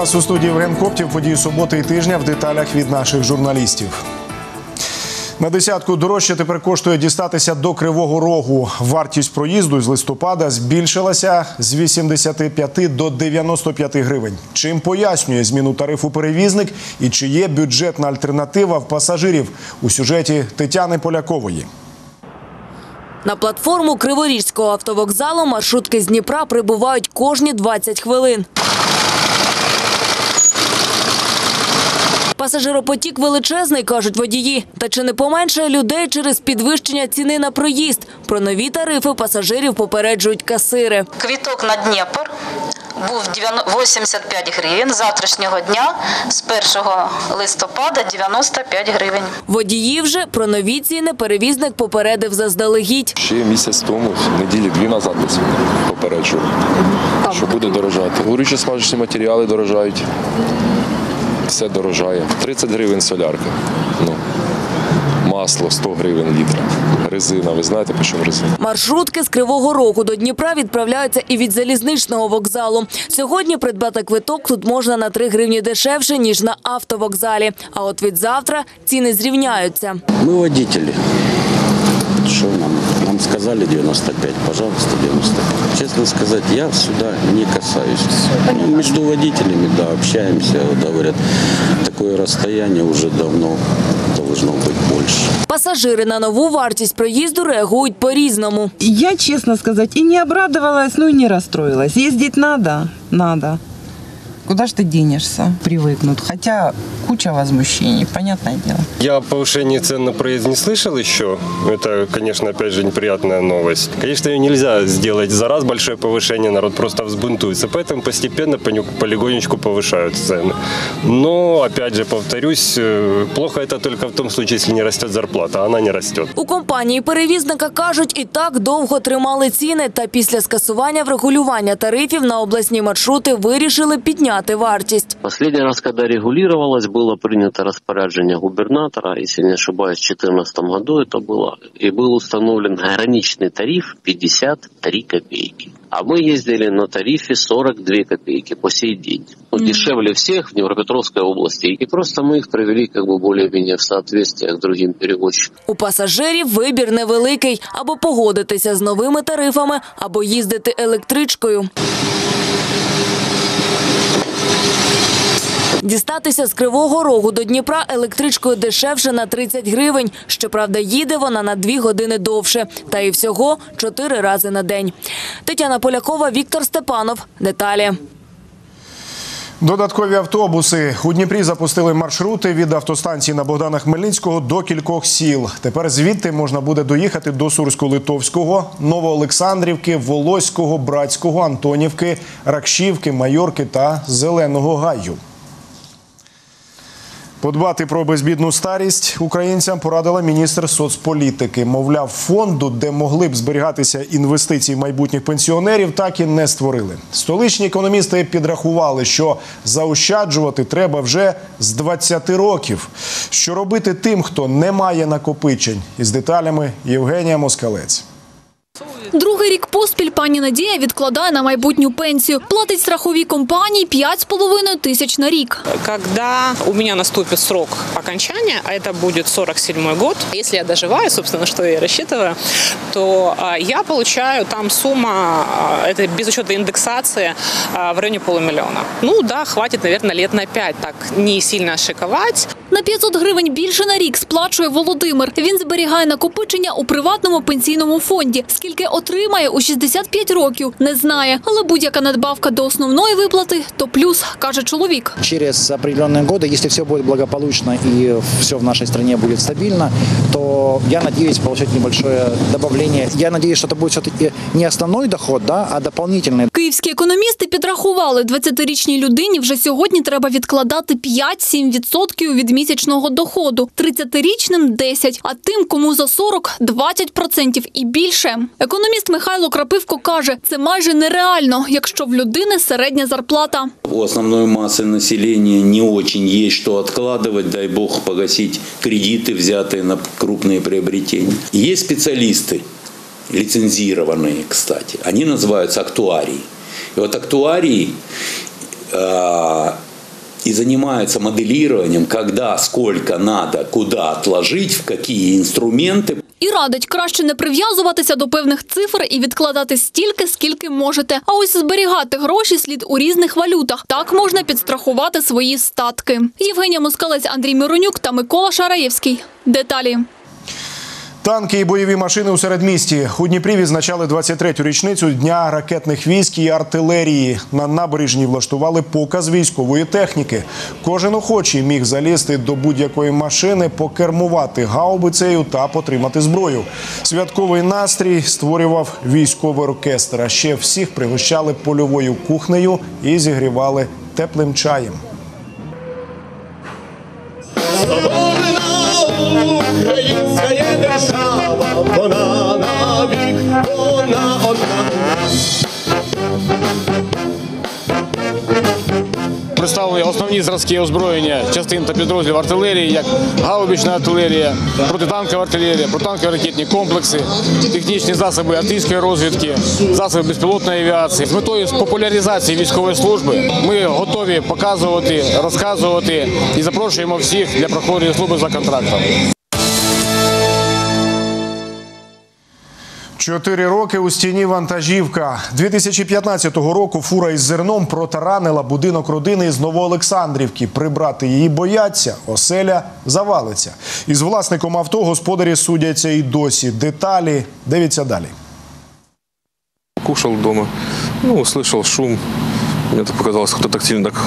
Вас у студії Євген Коптів. Події суботи і тижня в деталях від наших журналістів. На десятку дорожче тепер коштує дістатися до Кривого Рогу. Вартість проїзду з листопада збільшилася з 85 до 95 гривень. Чим пояснює зміну тарифу перевізник і чи є бюджетна альтернатива в пасажирів у сюжеті Тетяни Полякової. На платформу Криворізького автовокзалу маршрутки з Дніпра прибувають кожні 20 хвилин. Пасажиропотік величезний, кажуть водії. Та чи не поменшає людей через підвищення ціни на проїзд? Про нові тарифи пасажирів попереджують касири. Квіток на Дніпр був 85 гривень. Завтрашнього дня, з 1 листопада, 95 гривень. Водії вже про нові ціни перевізник попередив заздалегідь. Ще місяць тому, неділі дві назад десь попереджував, що буде дорожати. Горючі смажечні матеріали дорожають. Все дорожає. 30 гривень солярка. Ну, масло 100 гривень літра. Резина, ви знаєте, по чому резина? Маршрутки з Кривого Рогу до Дніпра відправляються і від залізничного вокзалу. Сьогодні придбати квиток тут можна на 3 гривні дешевше, ніж на автовокзалі. А от від завтра ціни зрівняються. Мы водители. Что нам? Сказали 95, пожалуйста, 95. Честно сказать, я сюда не касаюсь. Ну, между водителями, да, общаемся, вот говорят, такое расстояние уже давно должно быть больше. Пасажири на нову вартість проїзду реагують по-різному. Я, честно сказать, и не обрадовалась, ну и не расстроилась. Ездить надо? Надо. Куда ж ты денешься? Привыкнут. Хотя куча возмущений, понятное дело. Я о повышении цен на проезд не слышал еще. Это, конечно, опять же, неприятная новость. Конечно, ее нельзя сделать за раз большое повышение, народ просто взбунтуется. Поэтому постепенно, поню- полигонечку повышают цены. Но, опять же, повторюсь, э, плохо это только в том случае, если не растет зарплата, а она не растет. У компанії перевізника кажуть, і так довго тримали ціни, та після скасування врегулювання тарифів на обласні маршрути вирішили підняти вартість. Последний раз, когда регулировалось, было принято распоряджение губернатора, если не ошибаюсь, в 2014 году это было, и был установлен граничный тариф 53 копейки. А мы ездили на тарифе 42 копейки по сей день. Ну, Дешевле всех в Днепропетровской области. И просто мы их привели как бы более-менее в соответствие к другим перевозчикам. У пасажирів вибір невеликий – або погодитися з новими тарифами, або їздити електричкою. Дістатися з Кривого Рогу до Дніпра електричкою дешевше на 30 гривень. Щоправда, їде вона на 2 години довше. Та і всього 4 рази на день. Тетяна Полякова, Віктор Степанов. Деталі. Додаткові автобуси у Дніпрі запустили маршрути від автостанції на Богдана Хмельницького до кількох сіл. Тепер звідти можна буде доїхати до Сурсько-Литовського, Новоолександрівки, Волоського, Братського, Антонівки, Ракшівки, Майорки та Зеленого Гаю. Подбати про безбідну старість українцям порадила міністр соцполітики. Мовляв, фонду, де могли б зберігатися інвестиції майбутніх пенсіонерів, так і не створили. Столичні економісти підрахували, що заощаджувати треба вже з 20 років. Що робити тим, хто не має накопичень? Із деталями Євгенія Москалець. Другий рік поспіль пані Надія відкладає на майбутню пенсію. Платить страховій компанії 5,5 тисяч на рік. Когда у меня наступит срок окончания, а это будет 47 год, если я доживаю, собственно, что я и рассчитываю, то а, я получаю там сумма, а, это без учета индексации, а, в районе полумиллиона. Ну да, хватит, наверное, лет на 5, так не сильно шиковать. На 500 гривень більше на рік сплачує Володимир. Він зберігає накопичення у приватному пенсійному фонді. Скільки отримає у 65 років, не знає. Але будь-яка надбавка до основної виплати – то плюс, каже чоловік. через определенные годы, если все будет благополучно и все в нашей стране будет стабильно, то я надеюсь получать небольшое добавление. Я надеюсь, что это будет все-таки не основной доход, да, а дополнительный. Київські економісти підрахували, 20-річній людині вже сьогодні треба відкладати 5-7% від місячного доходу, 30-річним – 10%, а тим, кому за 40 – 20% і більше. Економіст Михайло Крапивко каже, це майже нереально, якщо в людини середня зарплата. У основной массы населения не очень есть что откладывать, дай бог погасить кредиты, взятые на крупные приобретения. Есть специалисты, лицензированные, кстати, они называются актуарии. И вот актуарии э, и занимаются моделированием, когда, сколько надо, куда отложить, в какие инструменты. І радить краще не прив'язуватися до певних цифр і відкладати стільки, скільки можете. А ось зберігати гроші слід у різних валютах. Так можна підстрахувати свої статки. Євгенія Москалець, Андрій Миронюк та Микола Шараєвський. Деталі. Танки і бойові машини у середмісті. У Дніпрі відзначали 23-ю річницю Дня ракетних військ і артилерії. На набережній влаштували показ військової техніки. Кожен охочий міг залізти до будь-якої машини, покермувати гаубицею та потримати зброю. Святковий настрій створював військовий оркестр. А ще всіх пригощали польовою кухнею і зігрівали теплим чаєм. Представлені основні зразки озброєння частин та підрозділів артилерії, як гаубічна артилерія, протитанкова артилерія, протитанкові ракетні комплекси, технічні засоби артистської розвідки, засоби безпілотної авіації. З метою популяризації військової служби ми готові показувати, розказувати і запрошуємо всіх для проходження служби за контрактом. Чотири роки у стіні вантажівка. 2015 року фура із зерном протаранила будинок родини з Новоолександрівки. Прибрати її бояться, оселя завалиться. Із власником авто господарі судяться і досі. Деталі дивіться далі. Кушал дома, ну, услышал шум. Мне так показалось, кто-то так сильно так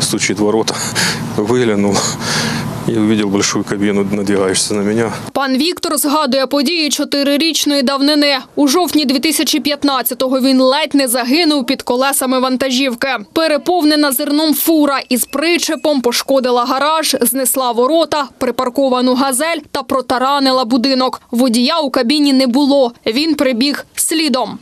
стучит в ворота. Выглянул и увидел большую кабину, надвигающуюся на меня. Пан Віктор згадує події чотирирічної давнини. У жовтні 2015-го він ледь не загинув під колесами вантажівки. Переповнена зерном фура із причепом пошкодила гараж, знесла ворота, припарковану газель та протаранила будинок. Водія у кабіні не було. Він прибіг слідом.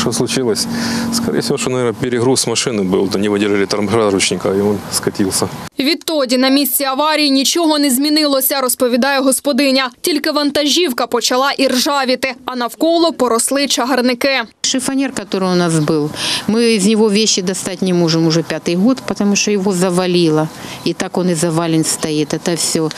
Что случилось? Скорее всего, что, наверное, перегруз машины был, да не выдержали тормозручника, и он скатился. Відтоді на місці аварії нічого не змінилося, розповідає господиня. Тільки вантажівка почала іржавіти, а навколо поросли чагарники. Шифонер, который у нас был, мы из него вещи достать не можем уже пятый год, потому что его завалило. И так он и завален стоит. Это все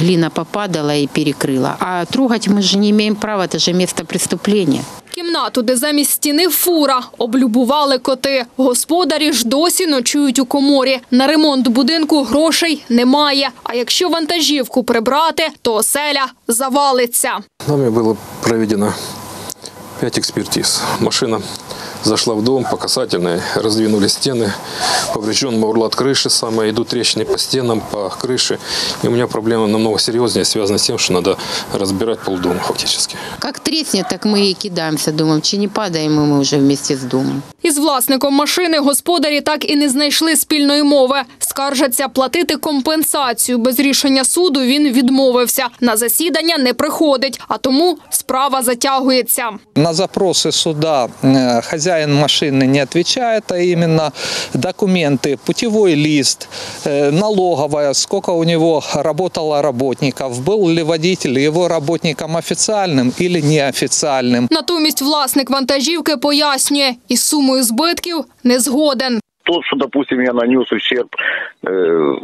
глина попадала и перекрыла. А трогать мы же не имеем права, это же место преступления. Кімнату, де замість стіни фура, облюбували коти. Господарі ж досі ночують у коморі. На ремонт будинку грошей немає. А якщо вантажівку прибрати, то оселя завалиться. Нами було проведено пять експертиз. Машина зашла в дом по касательной, раздвинули стены, поврежден маурлат крыши, самые идут трещины по стенам, по крыше. И у меня проблема намного серьезнее, связана с тем, что надо разбирать полдома фактически. Как треснет, так мы и кидаемся, думаем, чи не падаем мы уже вместе с домом. Із власником машини господарі так і не знайшли спільної мови. Скаржаться платити компенсацію. Без рішення суду він відмовився. На засідання не приходить, а тому справа затягується. На запросы суда э, хозяин машины не отвечает, а именно документы, путевой лист, э, налоговая, сколько у него работало работников, был ли водитель его работником официальным или неофициальным. Натомість власник вантажівки пояснює, із сумою збитків не згоден. То, что, допустим, я нанес ущерб, э,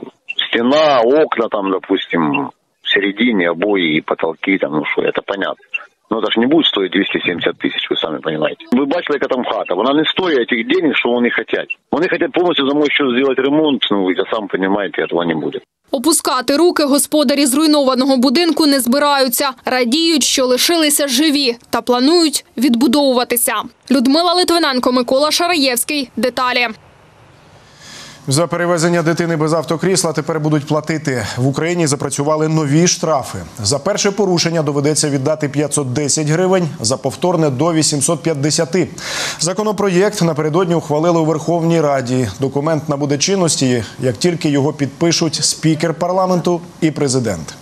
стена, окна, там, допустим, в середине, обои и потолки, там, ну что, это понятно. Но это же не будет стоить 270 тысяч, вы сами понимаете. Ви бачили, яка там хата. Вона не стоїть тих денег, що вони хочуть. Вони хочуть повністю за мою счет зробити ремонт, ну, ви сам розумієте, цього не буде. Опускати руки господарі зруйнованого будинку не збираються. Радіють, що лишилися живі та планують відбудовуватися. Людмила Литвиненко, Микола Шараєвський. Деталі. За перевезення дитини без автокрісла тепер будуть платити. В Україні запрацювали нові штрафи. За перше порушення доведеться віддати 510 гривень, за повторне до 850. Законопроєкт напередодні ухвалили у Верховній Раді. Документ набуде чинності, як тільки його підпишуть спікер парламенту і президент.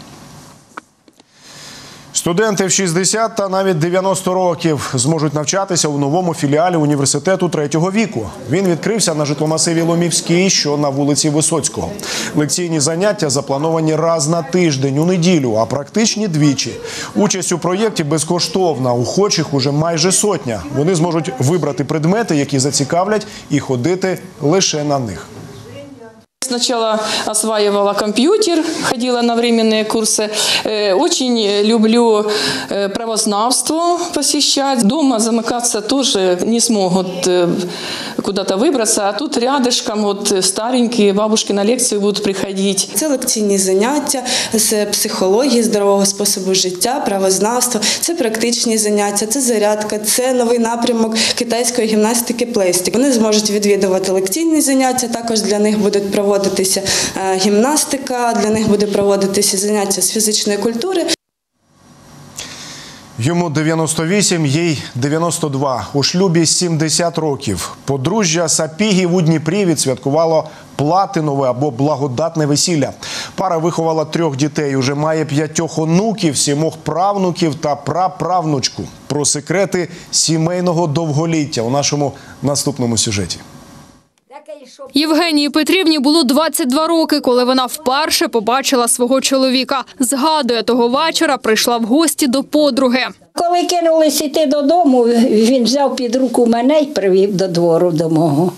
Студенти в 60 та навіть 90 років зможуть навчатися у новому філіалі університету третього віку. Він відкрився на житломасиві Ломівський, що на вулиці Висоцького. Лекційні заняття заплановані раз на тиждень у неділю, а практичні двічі. Участь у проєкті безкоштовна. Охочих уже майже сотня. Вони зможуть вибрати предмети, які зацікавлять, і ходити лише на них. Сначала осваивала компьютер, ходила на временные курсы. Э, Очень люблю э, правознавство посещать. Дома замыкаться тоже не смогут э, куда-то выбраться. А тут рядышком вот старенькие бабушки на лекции будут приходить. Це лекційні заняття з психології, здорового способу життя, правознавства. Це практичні заняття, це зарядка, це новий напрямок китайської гімнастики плейстик. Вони зможуть відвідувати лекційні заняття. Також для них будуть проводитися е, гімнастика, для них буде проводитися заняття з фізичної культури. Йому 98, їй 92. У шлюбі 70 років. Подружжя Сапігів у Дніпрі відсвяткувало платинове або благодатне весілля. Пара виховала трьох дітей. Уже має п'ятьох онуків, сімох правнуків та праправнучку. Про секрети сімейного довголіття у нашому наступному сюжеті. Євгенії Петрівні було 22 роки, коли вона вперше побачила свого чоловіка. Згадує, того вечора прийшла в гості до подруги. Коли кинулись іти додому, він взяв під руку мене і привів до двору до мого.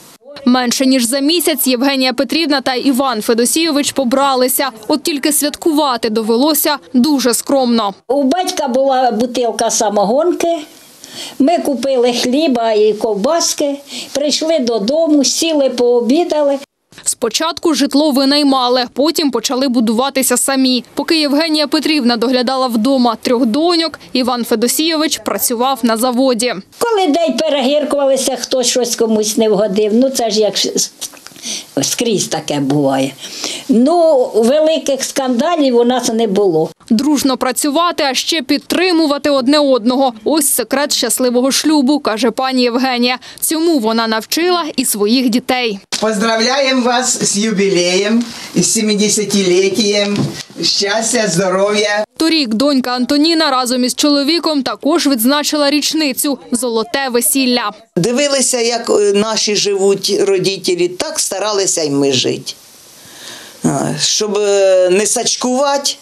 Менше ніж за місяць Євгенія Петрівна та Іван Федосійович побралися. От тільки святкувати довелося дуже скромно. У батька була бутилка самогонки. Ми купили хліба і ковбаски, прийшли додому, сіли, пообідали. Спочатку житло винаймали, потім почали будуватися самі. Поки Євгенія Петрівна доглядала вдома трьох доньок, Іван Федосійович працював на заводі. Коли день перегіркувалися, хтось щось комусь не вгодив. Ну це ж як скрізь таке буває. Ну, великих скандалів у нас не було. Дружно працювати, а ще підтримувати одне одного. Ось секрет щасливого шлюбу, каже пані Євгенія. Цьому вона навчила і своїх дітей. Поздравляем вас с юбилеем, с 70-летием. Счастья, здоровья. Торік донька Антоніна разом із чоловіком також відзначила річницю золоте весілля. Дивилися, як е, наші живуть родителі, так старалися й ми жити. Щоб е, не сачкувати.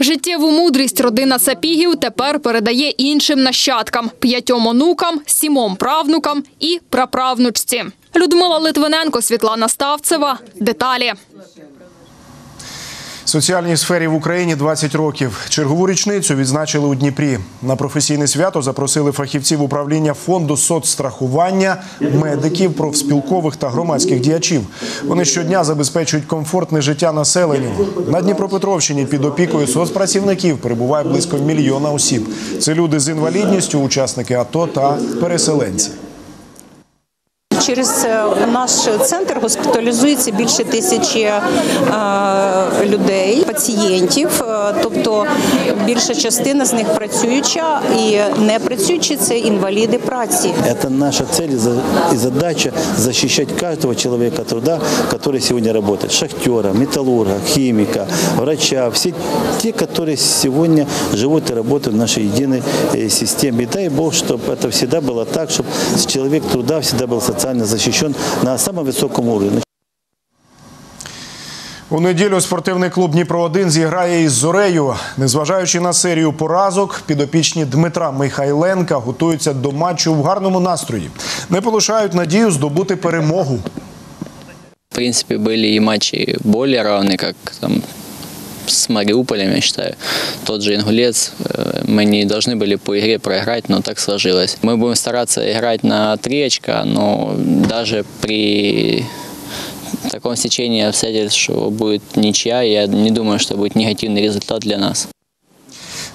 Життєву мудрість родина Сапігів тепер передає іншим нащадкам – п'ятьом онукам, сімом правнукам і праправнучці. Людмила Литвиненко, Світлана Ставцева. Деталі. Соціальній сфері в Україні 20 років. Чергову річницю відзначили у Дніпрі. На професійне свято запросили фахівців управління фонду соцстрахування, медиків, профспілкових та громадських діячів. Вони щодня забезпечують комфортне життя населенню. На Дніпропетровщині під опікою соцпрацівників перебуває близько мільйона осіб. Це люди з інвалідністю, учасники АТО та переселенці. Через е, наш центр госпіталізується більше тисячі е, людей, пацієнтів. Е, Тобто більша частина з них працююча і не працюючі це інваліди праці. Это наша цель и за- и задача защищать каждого человека труда, который сегодня работает. Шахтера, металлурга, химика, врача, все те, которые сегодня живут и работают в нашей единой э, системе. И дай Бог, чтобы это всегда было так, чтобы человек труда всегда был социально защищен на самом высоком уровне. У неділю спортивний клуб Дніпро 1 зіграє із Зорею. Незважаючи на серію поразок, підопічні Дмитра Михайленка готуються до матчу в гарному настрої. Не полишають надію здобути перемогу. В принципе, были и матчи более равные, как там с Мариуполем, я считаю. Тот же Ингулец. э, Мы не должны были по игре проиграть, но так сложилось. Мы будем стараться играть на три очка, но даже при таком стечении обстоятельств, что будет ничья, я не думаю, что будет негативный результат для нас.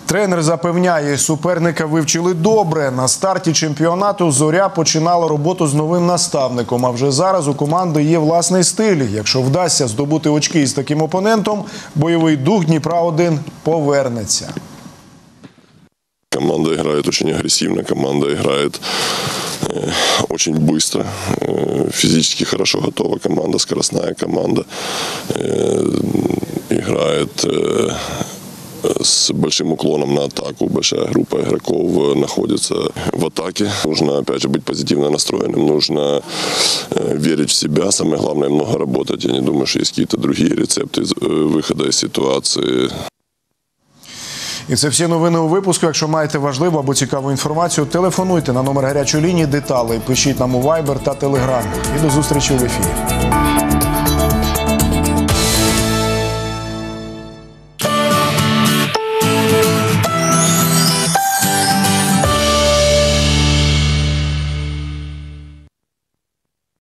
Тренер запевняє, суперника вивчили добре. На старті чемпіонату зоря починала роботу з новим наставником. А вже зараз у команди є власний стиль. Якщо вдасться здобути очки з таким опонентом, бойовий дух Дніпра 1 повернеться. Команда играет очень агрессивно, команда играет э, очень быстро, э, физически хорошо готова команда, скоростная команда, э, играет э, э, с большим уклоном на атаку. Большая группа игроков э, находится в атаке. Нужно, опять же, быть позитивно настроенным. Нужно э, верить в себя. Самое главное, много работать. Я не думаю, что есть какие-то другие рецепты э, выхода из ситуации. І це всі новини у випуску. Якщо маєте важливу або цікаву інформацію, телефонуйте на номер гарячої лінії Детали пишіть нам у Viber та Telegram. І до зустрічі в ефірі.